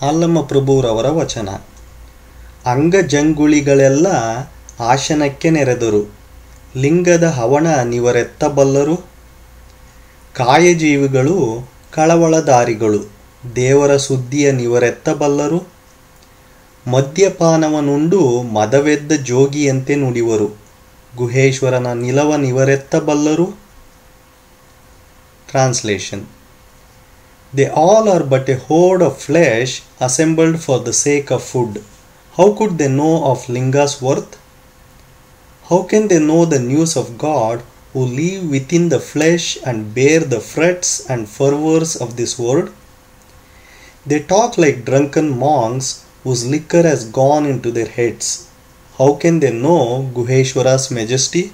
ಹಾಲಮ್ಮ ಪ್ರಭುರವರ ವಚನ. ಅಂಗಜಂಗುಳಿಗಳೆಲ್ಲ ಆಶನಕ್ಕೆ ನೆರೆದರು. ಲಿಂಗದ ಹವಣ ನಿವರೆತ್ತಬಲ್ಲರು ಕಾಯಜೀವಿಗಳು ಕಳವಳದಾರಿಗಳು. ದೇವರ ಸುದ್ದಿಯ ನಿವರೆತ್ತಬಲ್ಲರು ಮದ್ಯಪಾನವನುಂಡು ಮದವೆದ್ದ ಜೋಗಿಯಂತೆ ನುಡಿವರು. ಗುಹೇಶ್ವರನ ನಿಲವ ನಿವರೆತ್ತಬಲ್ಲರು translation. They all are but a horde of flesh assembled for the sake of food. How could they know of Linga's worth? How can they know the news of God who live within the flesh and bear the frets and fervors of this world? They talk like drunken monks whose liquor has gone into their heads. How can they know Guheshwara's majesty?